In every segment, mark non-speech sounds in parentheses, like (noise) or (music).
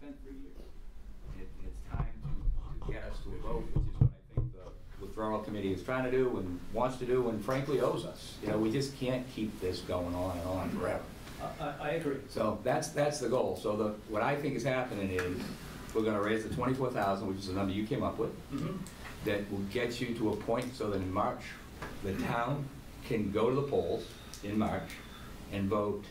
been three years. It, it's time to, to get us to a vote, which is what I think the withdrawal committee is trying to do and wants to do and frankly owes us. You know, we just can't keep this going on and on forever. I, I- agree. So that's, that's the goal. So the, what I think is happening is, we're gonna raise the twenty-four thousand, which is the number you came up with, Mhm. that will get you to a point so that in March, the town can go to the polls in March and vote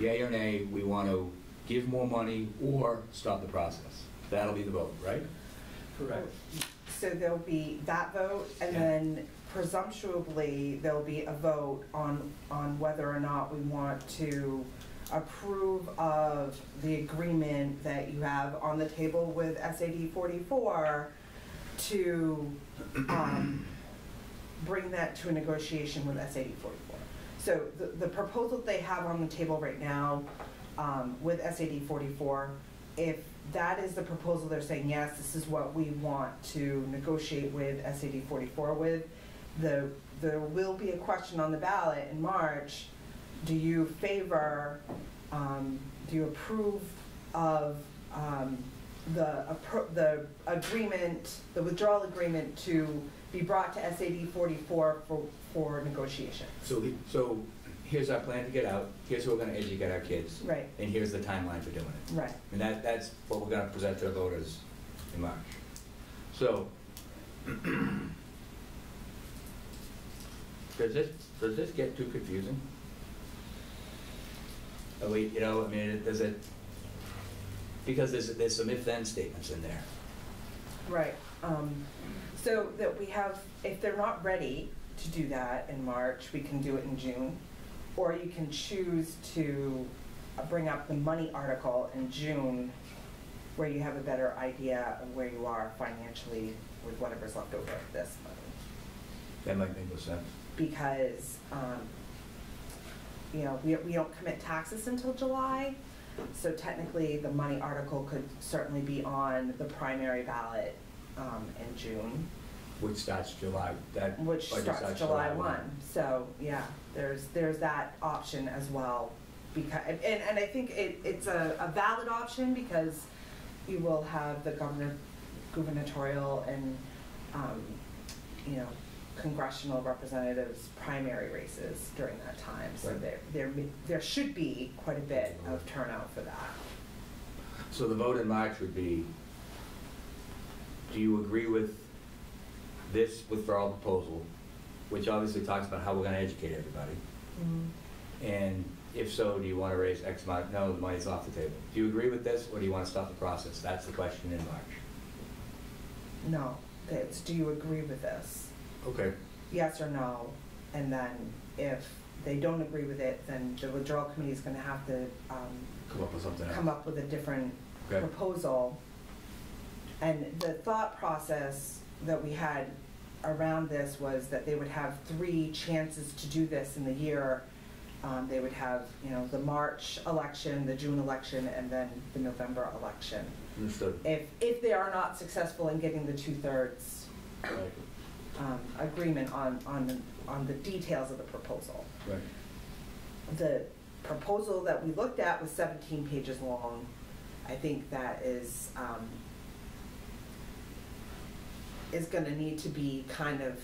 yea or nay, we want to give more money or stop the process. That'll be the vote, right? Correct. So there'll be that vote, and Yeah. then presumptually, there'll be a vote on, on whether or not we want to approve of the agreement that you have on the table with SAD 44 to um, bring that to a negotiation with SAD 44. So the, the proposal they have on the table right now um, with SAD 44, if that is the proposal they're saying, yes, this is what we want to negotiate with SAD 44 with, the, there will be a question on the ballot in March, do you favor, um, do you approve of um, the, the agreement, the withdrawal agreement to be brought to SAD 44 for, for negotiation? So, the- so here's our plan to get out, here's who we're gonna educate our kids. Right. And here's the timeline for doing it. Right. And that, that's what we're gonna present to the voters in March. So, (clears throat) does this, does this get too confusing? Are we, you know, I mean, does it, because there's, there's some if-then statements in there. Right. Um, So that we have, if they're not ready to do that in March, we can do it in June. Or you can choose to uh, bring up the money article in June, where you have a better idea of where you are financially with whatever's left over of this money. That might make more sense. Because, um, you know, we, we don't commit taxes until July. So technically, the money article could certainly be on the primary ballot um, in June. Which starts July, that. Which budget starts July one, so, yeah, there's, there's that option as well. Because, and, and I think it, it's a, a valid option because you will have the governor, gubernatorial and, um, you know, congressional representatives' primary races during that time. So Right. there, there, there should be quite a bit of turnout for that. So the vote in March would be, do you agree with this withdrawal proposal, which obviously talks about how we're gonna educate everybody? And if so, do you wanna raise X amount? No, the money's off the table. Do you agree with this, or do you wanna stop the process? That's the question in March. No, it's, do you agree with this? Okay. yes or no, and then if they don't agree with it, then the withdrawal committee is gonna have to, um, Come up with something else. come up with a different Okay. proposal. And the thought process that we had around this was that they would have three chances to do this in the year. Um, they would have, you know, the March election, the June election, and then the November election. Understood. If, if they are not successful in getting the two-thirds Right. um, agreement on, on, the- on the details of the proposal. Right. The proposal that we looked at was 17 pages long. I think that is, um, is going to need to be kind of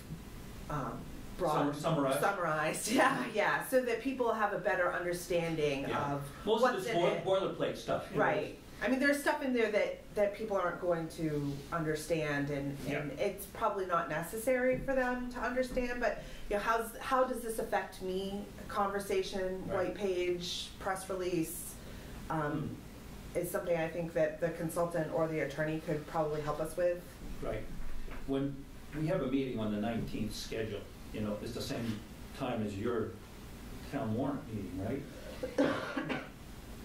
um, broad. Sum- summarized? Summarized, (laughs) yeah, yeah, so that people have a better understanding Yeah. of Most of what's it's in boil- it. boilerplate stuff. you know. Right. I mean, there's stuff in there that, that people aren't going to understand and, and it's probably not necessary for them to understand, but, you know, how's, how does this affect me? Conversation, Right. white page, press release, um, is something I think that the consultant or the attorney could probably help us with. Right. When we have a meeting on the 19th schedule, you know, it's the same time as your town warrant meeting, right?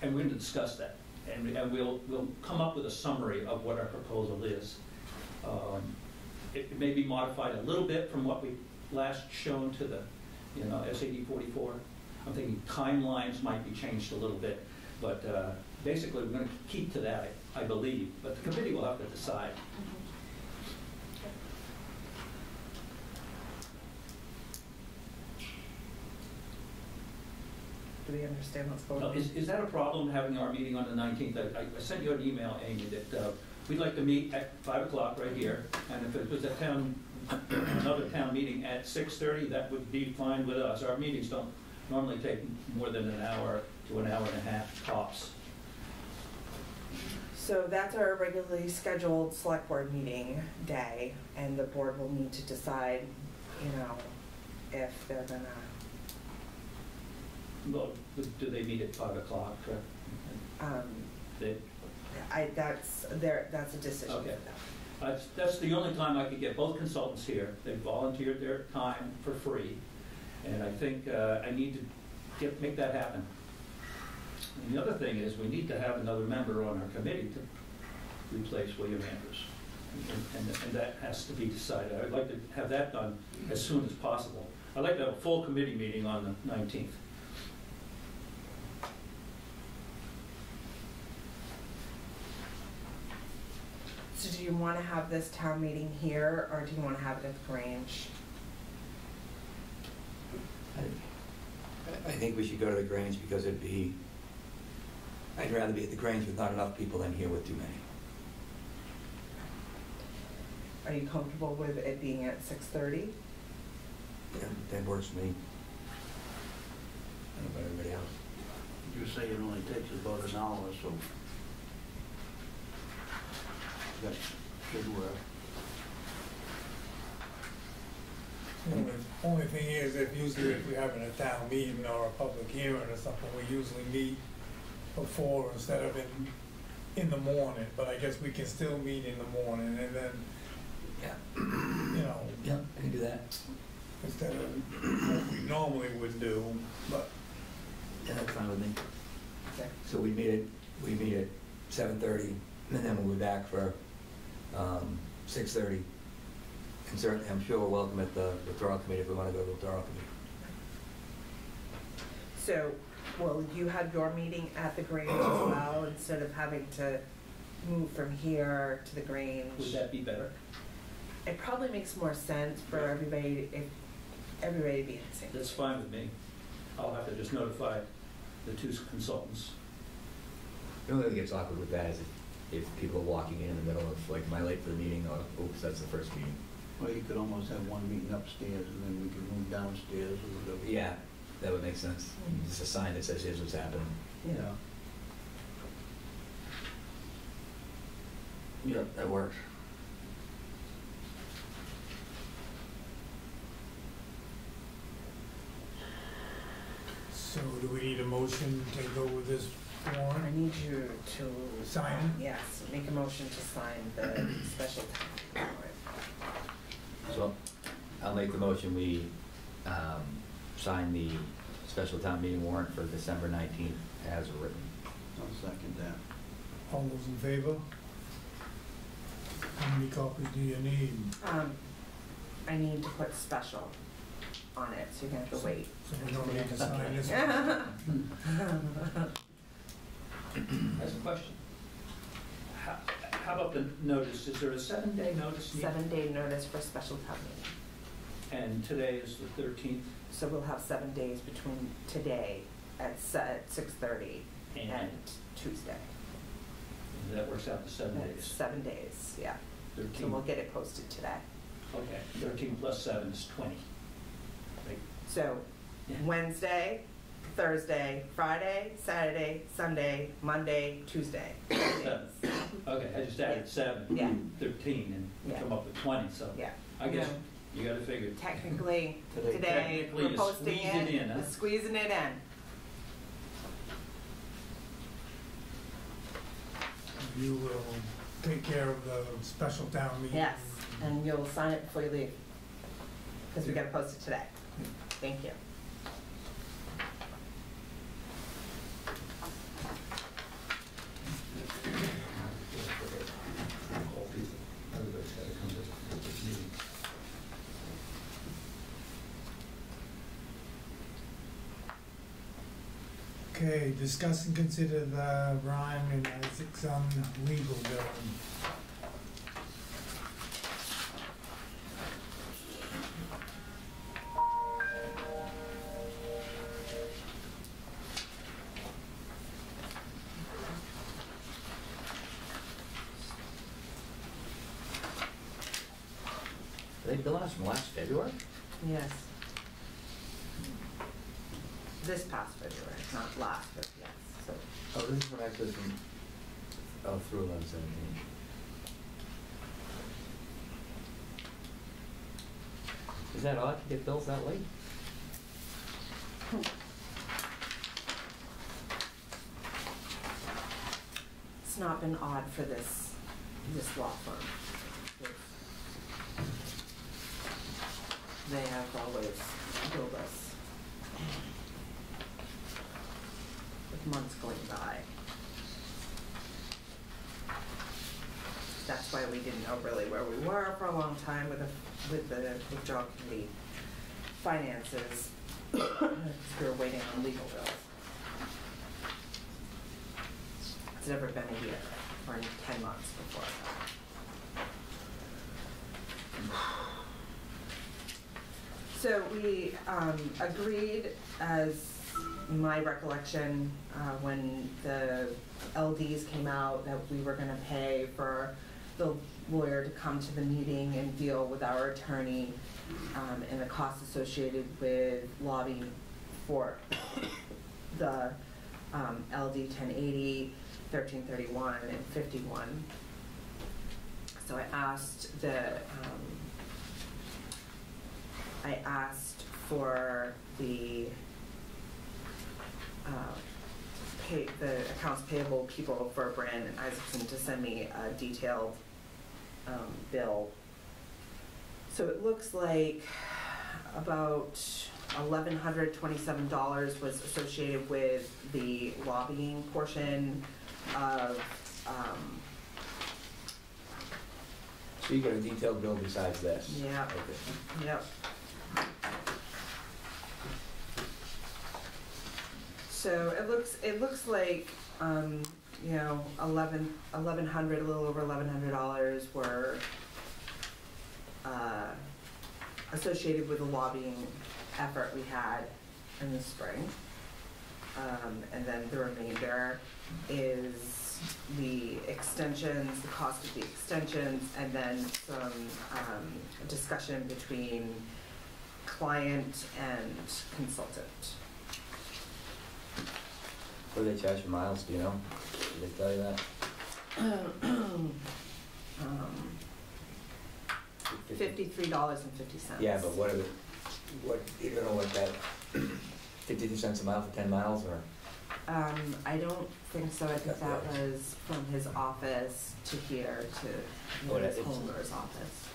And we're going to discuss that. And and we'll, we'll come up with a summary of what our proposal is. Um, It it may be modified a little bit from what we last shown to the, you know, SAD 44. I'm thinking timelines might be changed a little bit, but uh, basically, we're going to keep to that, I believe, but the committee will have to decide. We understand what's going on? Is, is that a problem, having our meeting on the 19th? I, I sent you an email, Amy, that uh, we'd like to meet at 5 o'clock right here, and if it was a town, another town meeting at 6:30, that would be fine with us. Our meetings don't normally take more than an hour to an hour and a half tops. So that's our regularly scheduled select board meeting day, and the board will need to decide, you know, if they're gonna, Well, do they meet at 5 o'clock? uh, um, They- I, that's, their, that's a decision for Okay. them. That's, that's the only time I could get both consultants here. They volunteered their time for free, and I think uh, I need to get, make that happen. And the other thing is, we need to have another member on our committee to replace William Andrews. And, and- and that has to be decided. I'd like to have that done as soon as possible. I'd like to have a full committee meeting on the 19th. So do you wanna have this town meeting here, or do you wanna have it at the Grange? I- I think we should go to the Grange because it'd be, I'd rather be at the Grange with not enough people than here with too many. Are you comfortable with it being at six thirty? Yeah, that works for me. I don't know about everybody else. You say it only takes about an hour, so that should work. The Only only thing is, if usually if we're having a town meeting or a public hearing or something, we usually meet before instead of in, in the morning, but I guess we can still meet in the morning and then, Yeah. you know, Yeah, I can do that. instead of what we normally would do, but Yeah, that's fine with me. Okay. So we meet at, we meet at seven thirty, and then we'll be back for, um, six thirty. And certainly, I'm sure we're welcome at the withdrawal committee if we wanna go to the withdrawal committee. So, will you have your meeting at the Grange as well, instead of having to move from here to the Grange? Would that be better? It probably makes more sense for everybody, if, everybody to be in the same. That's fine with me. I'll have to just notify the two consultants. The only thing that gets awkward with that is if, if people are walking in in the middle of, like, my late for the meeting, or, oops, that's the first meeting. Well, you could almost have one meeting upstairs and then we could move downstairs or whatever. Yeah, that would make sense. Mhm. Just a sign that says here's what's happening. Yeah. Yeah, that works. so do we need a motion to go with this I need you to. Sign Yes, make a motion to sign the (clears throat) special town warrant. So, I'll make the motion, we, um, sign the special town meeting warrant for December nineteenth as written. I'll second that. All those in favor? How many copies do you need? Um, I need to put special on it, so you're gonna have to wait. So we don't need to sign this (laughs) one? (laughs) (laughs) (clears throat) That's a question. How, how about the notice? Is there a seven-day notice needed? Seven day notice for special town meeting. And today is the thirteenth, So we'll have seven days between today at se- at six thirty and and Tuesday. that works out to seven That's days. Seven days, yeah. So we'll get it posted today. okay, thirteen plus seven is twenty. Right. So Yeah. Wednesday, Thursday, Friday, Saturday, Sunday, Monday, Tuesday. Seven. Okay, I just added seven, Yeah. thirteen, and Yeah. come up with twenty, so Yeah. I guess Yeah. you gotta figure. Technically, (laughs) Today. today, Technically, we're you posting squeeze it in, huh? it, squeezing it in. You will take care of the special town meeting? Yes, and you'll sign it before you leave, because we gotta post it today. Thank you. discuss and consider the Brann and Isaacson legal building. They built last February? Yes. This past February, not last, but yes, so. Oh, this is from actually from, oh, through eleven seventeen. Is that odd to get bills that late? It's not been odd for this, this law firm. They have always billed us with months going by. That's why we didn't know really where we were for a long time with the, with the withdrawal committee finances. We were waiting on legal bills. It's never been a year, or ten months before. So we um, agreed, as my recollection, uh, when the LDs came out, that we were gonna pay for the lawyer to come to the meeting and deal with our attorney um, and the costs associated with lobbying for the um, LD 1080, 1331, and 51. So I asked the, um, I asked for the, uh, pay, the accounts payable people for Brann and Isaacson to send me a detailed, um, bill. So it looks like about eleven hundred twenty-seven dollars was associated with the lobbying portion of, um, So you got a detailed bill besides this? Yeah. Okay. Yep. So it looks, it looks like, um, you know, eleven, eleven hundred, a little over eleven hundred dollars were, uh, associated with the lobbying effort we had in the spring. Um, and then the remainder is the extensions, the cost of the extensions, and then some, um, discussion between client and consultant. What do they charge for miles, do you know? Did they tell you that? (coughs) Um, fifty-three dollars and fifty cents. Yeah, but what are the, what, you don't know what that, (coughs) fifty-two cents a mile for ten miles, or? Um, I don't think so, I think that was from his office to here to Oh, that Ms. is- Holmer's office.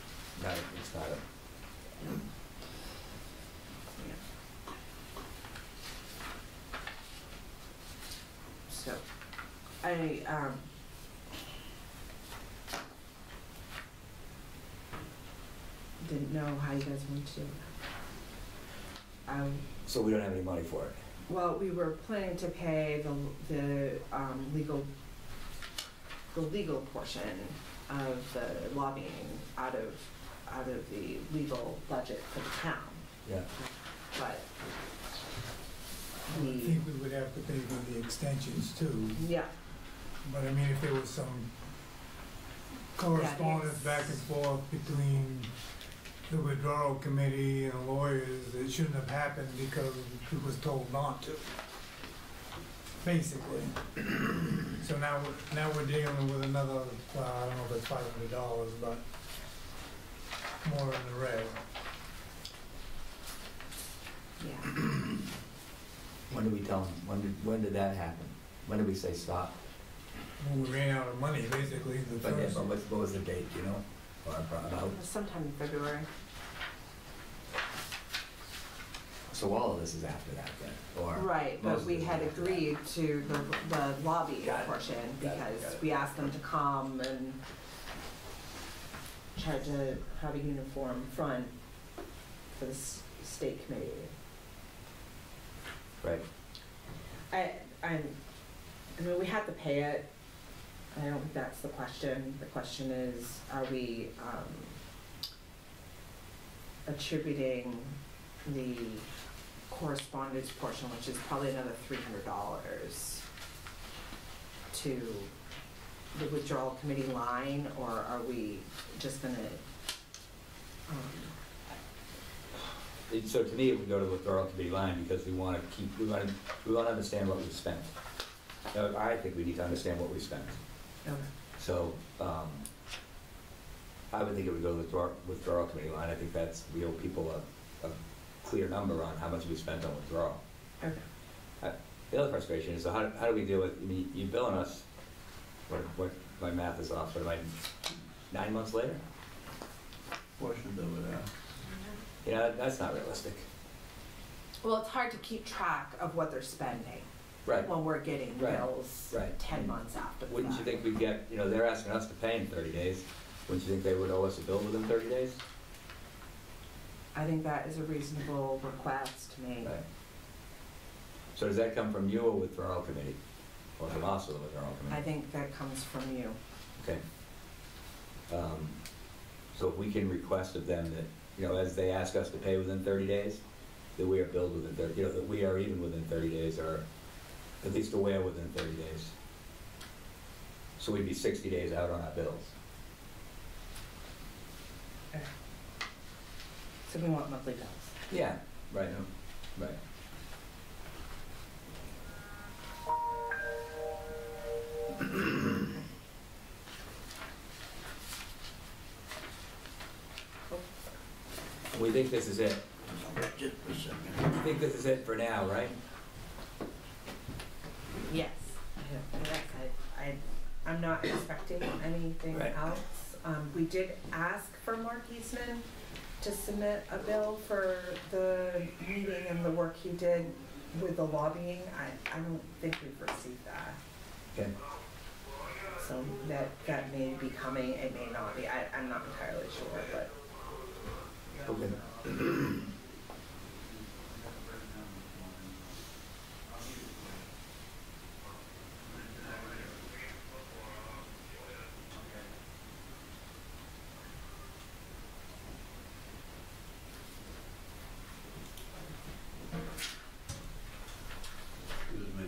No, it's not a, Yeah. So, I, um, didn't know how you guys wanted to. Um, so we don't have any money for it? well, we were planning to pay the, the, um, legal, the legal portion of the lobbying out of, out of the legal budget for the town, Yeah. but I would the, think we would have to pay for the extensions too, yeah, but I mean, if there was some correspondence back and forth between the withdrawal committee and the lawyers, it shouldn't have happened because it was told not to. Basically. (clears throat) So now, we're- now we're dealing with another, well, I don't know if it's five hundred dollars, but more in the red. yeah. (clears throat) When did we tell them, when did, when did that happen? When did we say stop? Well, we ran out of money, basically, the But, yeah, first. but what, what was the date, you know? Or about, It was sometime in February. so all of this is after that then, or? Right, most but of we this is had after that? agreed to the, the lobbying Got it, portion got it, got because it. we asked them to come and try to have a uniform front for the s- state committee. Right, I, I'm, I mean, we had to pay it. I don't think that's the question. The question is, are we, um, attributing the correspondence portion, which is probably another three hundred dollars, to the withdrawal committee line, or are we just gonna Um, So to me, it would go to the withdrawal committee line because we want to keep, we want to, we want to understand what we've spent. I think we need to understand what we spent. Okay. So, um, I would think it would go to the withdrawal, withdrawal committee line. I think that's, we owe people a, a clear number on how much we spent on withdrawal. Okay. Uh, The other frustration is, so how, how do we deal with, I mean, you billing us, what, what, my math is off, but am I nine months later? Portions of it, uh, You know, that's not realistic. Well, it's hard to keep track of what they're spending Right. when we're getting Right, bills right. ten months after the Wouldn't you fact. think we'd get, you know, they're asking us to pay in thirty days, wouldn't you think they would owe us a bill within thirty days? I think that is a reasonable request to make. Right. So does that come from you or withdrawal committee? Or from us or the withdrawal I think that comes from you. Okay. Um, So if we can request of them that, you know, as they ask us to pay within thirty days, that we are billed within thirty, you know, that we are even within thirty days or at least aware within thirty days. So we'd be sixty days out on our bills. So we want monthly bills. Yeah, right, right. (coughs) We think this is it. just a second. We think this is it for now, right? Yes. Yes, I, I, I'm not expecting anything Right. else. Um, we did ask for Mark Eastman to submit a bill for the meeting and the work he did with the lobbying. I, I don't think we've received that. Okay. So that, that may be coming, it may not be, I, I'm not entirely sure, but. Okay. Excuse me.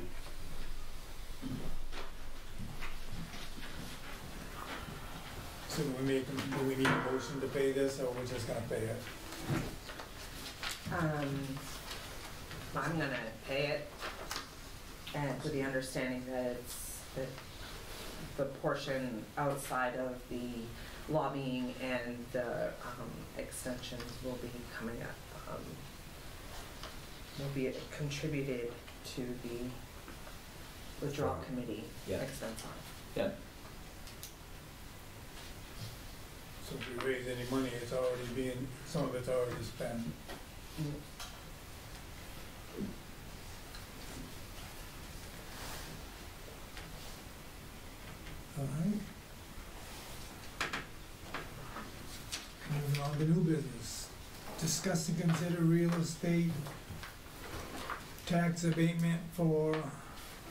So do we make, do we need a motion to pay this, or we're just gonna pay it? Um, I'm gonna pay it, and with the understanding that it's, that the portion outside of the lobbying and the, um, extensions will be coming up, um, will be contributed to the withdrawal committee Yeah. expense line. Yeah, If we raise any money, it's already being, some of it's already spent. All right. Moving on to new business. Discuss and consider real estate tax abatement for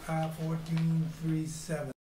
R fourteen three seven.